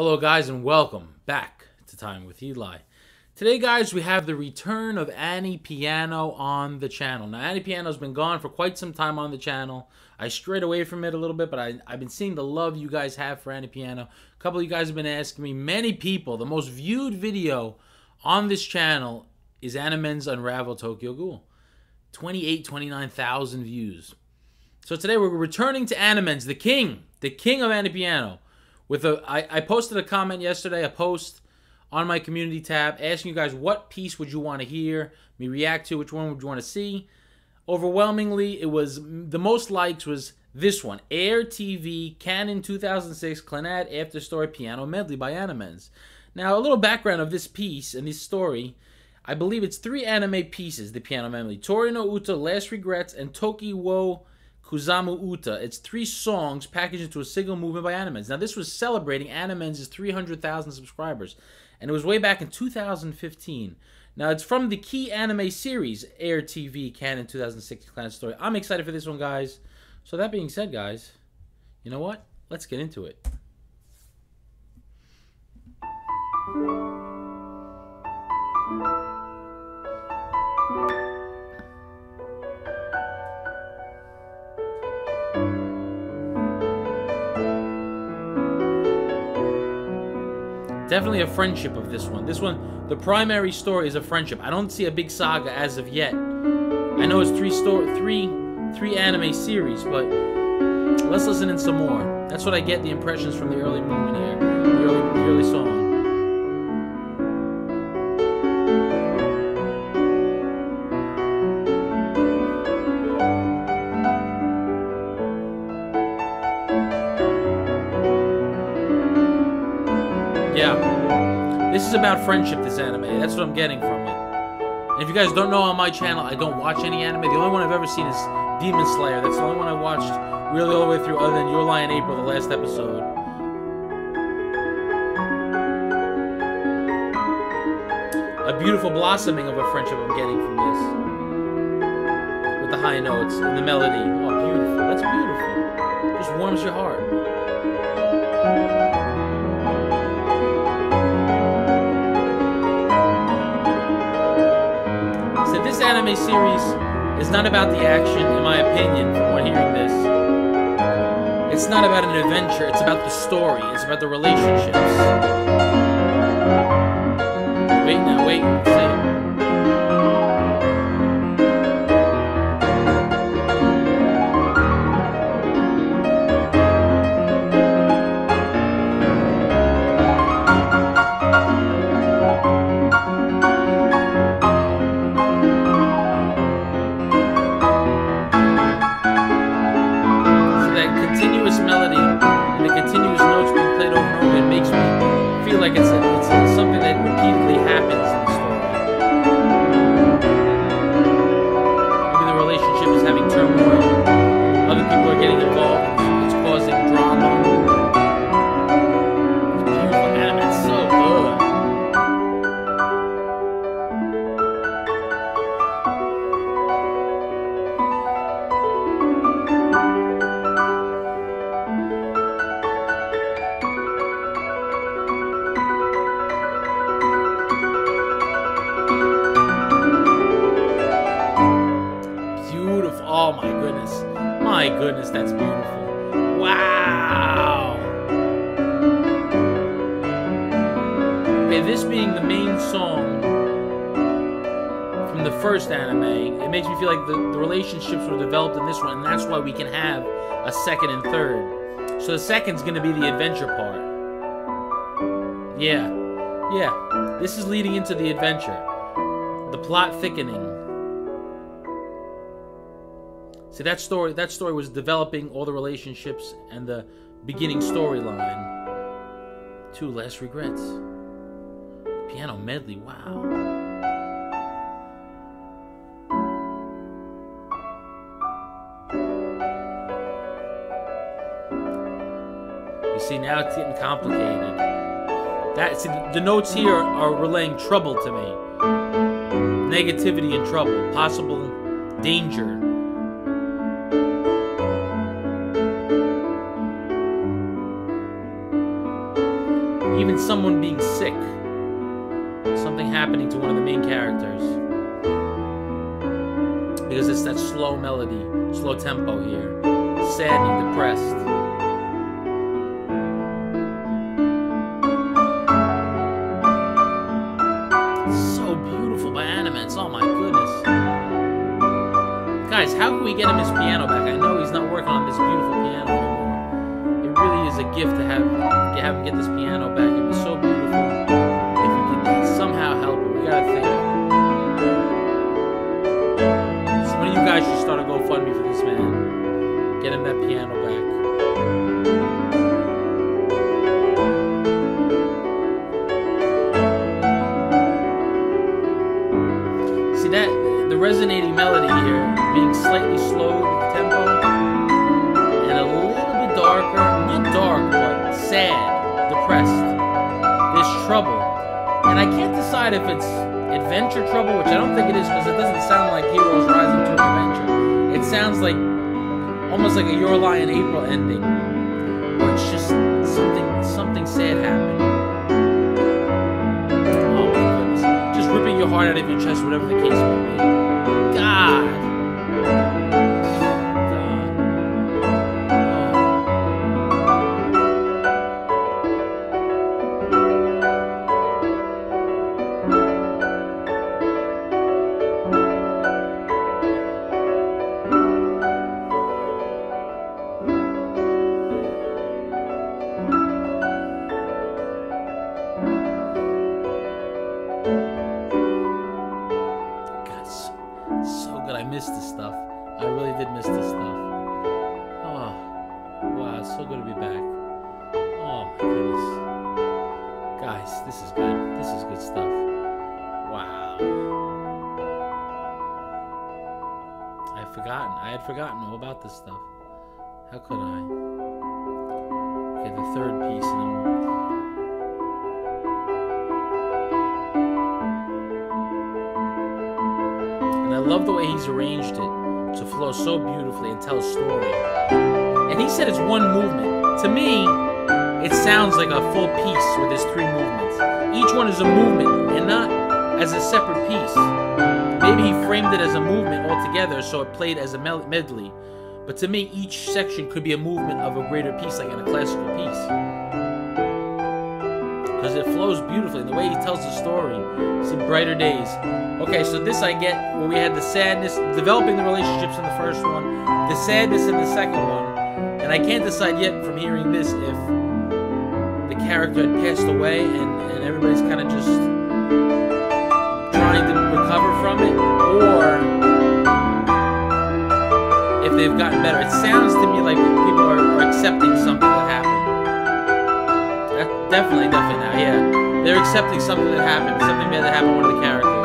Hello, guys, and welcome back to Time with Eli. Today, guys, we have the return of Annie Piano on the channel. Now, Annie Piano's been gone for quite some time on the channel. I strayed away from it a little bit, but I, have been seeing the love you guys have for Annie Piano. A couple of you guys have been asking me, many people, the most viewed video on this channel is Animenz Unravel Tokyo Ghoul. 28, 29,000 views. So today we're returning to Animenz, the king, the king of Annie Piano with a I, I posted a comment yesterday, a post on my community tab asking you guys what piece would you want to hear me react to, which one would you want to see. Overwhelmingly, it was the most likes was this one, Air TV Kanon 2006 Clannad After Story Piano Medley by Animenz. Now, a little background of this piece and this story. I believe it's three anime pieces, the piano medley. Tori no Uta, Last Regrets, and Toki wo Kizamu Uta. It's three songs packaged into a single movement by Animenz. Now, this was celebrating Animenz' 300,000 subscribers, and it was way back in 2015. Now, it's from the key anime series, Air TV Kanon 2006 Clan Story. I'm excited for this one, guys. So, that being said, guys, you know what? Let's get into it. Definitely a friendship of this one. This one, the primary story is a friendship. I don't see a big saga as of yet. I know it's three story, three, three anime series, but let's listen in some more. That's what I get the impressions from the early movement here, the early, the early song. Yeah. This is about friendship, this anime. That's what I'm getting from it. And if you guys don't know on my channel, I don't watch any anime. The only one I've ever seen is Demon Slayer. That's the only one I watched really all the way through, other than Your Lie in April, the last episode. A beautiful blossoming of a friendship I'm getting from this. With the high notes and the melody. Oh, beautiful. That's beautiful. Just warms your heart. Anime series is not about the action, in my opinion, from what hearing this. It's not about an adventure, it's about the story, it's about the relationships. Okay, this being the main song from the first anime, it makes me feel like the, the relationships were developed in this one, and that's why we can have a second and third. So the second's gonna be the adventure part. Yeah. Yeah. This is leading into the adventure. The plot thickening. See that story that story was developing all the relationships and the beginning storyline. Two less regrets. Piano medley, wow. You see now it's getting complicated. That see the notes here are relaying trouble to me. Negativity and trouble, possible danger. even someone being sick, something happening to one of the main characters. Because it's that slow melody, slow tempo here, sad and depressed. So beautiful by Animenz, oh my goodness. Guys, how can we get him his piano back? I know he's not working on this beautiful piano anymore. It really is a gift to have, to have him get this piano back. It'd be so beautiful Man. Get him that piano back. See that the resonating melody here being slightly slowed with the tempo and a little bit darker, not dark, but sad, depressed. There's trouble. And I can't decide if it's adventure trouble, which I don't think it is because it doesn't sound like heroes rising to an adventure. It sounds like almost like a Your Lie in April ending. Or it's just something something sad happened. Oh my goodness. Just ripping your heart out of your chest, whatever the case may be. God. Missed this stuff. I really did miss this stuff. Oh, wow, it's so good to be back. Oh my goodness, guys, this is good. This is good stuff. Wow. I had forgotten. I had forgotten all about this stuff. How could I? Okay, the third piece, and then we'll love the way he's arranged it to flow so beautifully and tell a story. And he said it's one movement. To me, it sounds like a full piece with his three movements. Each one is a movement and not as a separate piece. Maybe he framed it as a movement altogether so it played as a medley. But to me, each section could be a movement of a greater piece, like in a classical piece because it flows beautifully. The way he tells the story, see brighter days. Okay, so this I get where we had the sadness, developing the relationships in the first one, the sadness in the second one, and I can't decide yet from hearing this if the character had passed away and, and everybody's kind of just trying to recover from it, or if they've gotten better. It sounds to me like people are, are accepting something that happened. Definitely, definitely now, yeah. They're accepting something that happened, something that happened to one of the characters.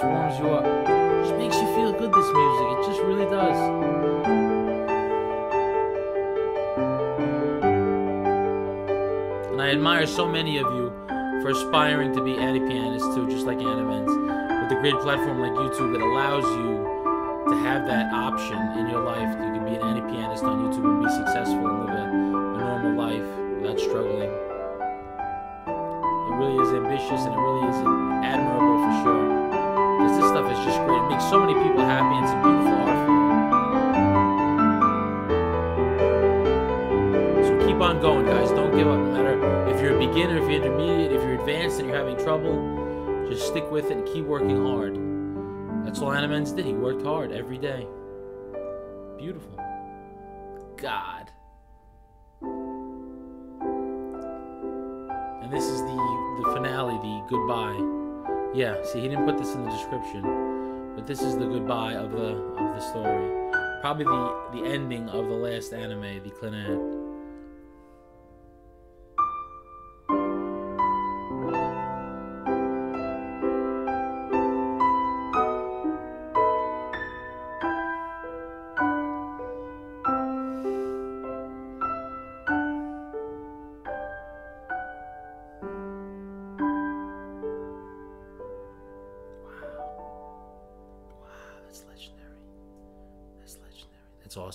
Just warms you up. Just makes you feel good, this music. It just really does. And I admire so many of you for aspiring to be anti pianists too, just like Animenz, with a great platform like YouTube that allows you to have that option in your life. You can be an anti pianist on YouTube and be successful and live a, a normal life without struggling. It really is ambitious and it really is admirable for sure. Is just great. It makes so many people happy and it's a beautiful art. So keep on going, guys. Don't give up. No matter if you're a beginner, if you're intermediate, if you're advanced and you're having trouble, Just stick with it and keep working hard. That's all Animenz did. He worked hard every day. Beautiful. God. And this is the the finale, the goodbye. Yeah, see, he didn't put this in the description, but this is the goodbye of the of the story. Probably the the ending of the last anime, the Clannad.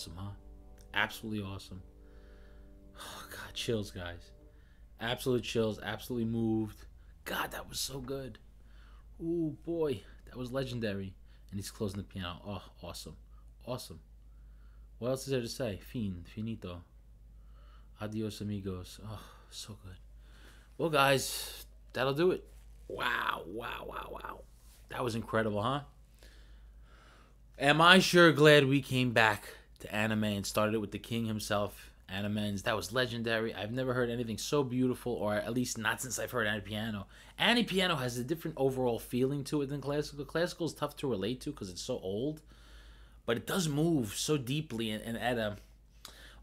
Awesome, huh? Absolutely awesome. Oh, God, chills, guys. Absolute chills. Absolutely moved. God, that was so good. Ooh, boy. That was legendary. And he's closing the piano. Oh, awesome. Awesome. What else is there to say? Fin. Finito. Adios, amigos. Oh, so good. Well, guys, that'll do it. Wow, wow, wow, wow. That was incredible, huh? Am I sure glad we came back to anime and started it with the king himself, Animenz. That was legendary. I've never heard anything so beautiful, or at least not since I've heard Annie Piano. Annie Piano has a different overall feeling to it than classical. Classical is tough to relate to because it's so old, but it does move so deeply and, and at a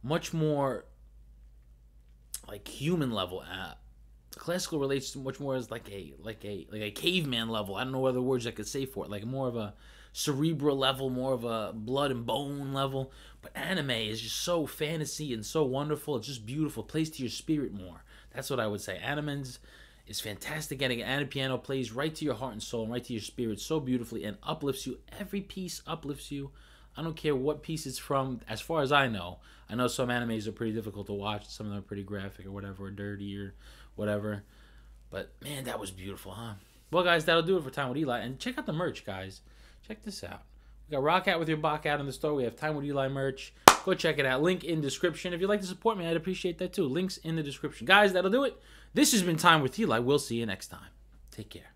much more like human level. Uh, classical relates to much more as like a like a like a caveman level. I don't know what other words I could say for it. Like more of a cerebral level, more of a blood and bone level. But anime is just so fantasy and so wonderful. It's just beautiful. Plays to your spirit more. That's what I would say. Animenz is fantastic. And anime piano plays right to your heart and soul, and right to your spirit so beautifully and uplifts you. Every piece uplifts you. I don't care what piece it's from. As far as I know, I know some animes are pretty difficult to watch. Some of them are pretty graphic or whatever, or dirty or whatever. But man, that was beautiful, huh? Well, guys, that'll do it for Time with Eli. And check out the merch, guys. Check this out. We got Rock Out with Your Bach out in the store. We have Time with Eli merch. Go check it out. Link in description. If you'd like to support me, I'd appreciate that too. Links in the description. Guys, that'll do it. This has been Time with Eli. We'll see you next time. Take care.